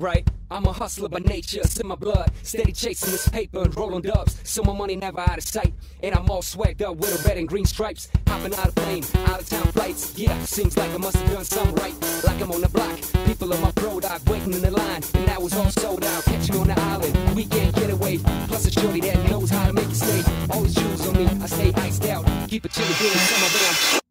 Right, I'm a hustler by nature, it's in my blood. Steady chasing this paper and rolling dubs. So my money never out of sight. And I'm all swagged up with a red and green stripes. Hopping out of plane, out of town flights. Yeah, seems like I must have done something right. Like I'm on the block, people on my product waiting in the line. And I was all sold out, catch me on the island. Weekend getaway, plus a shorty that Keep it chilly, doing some of them.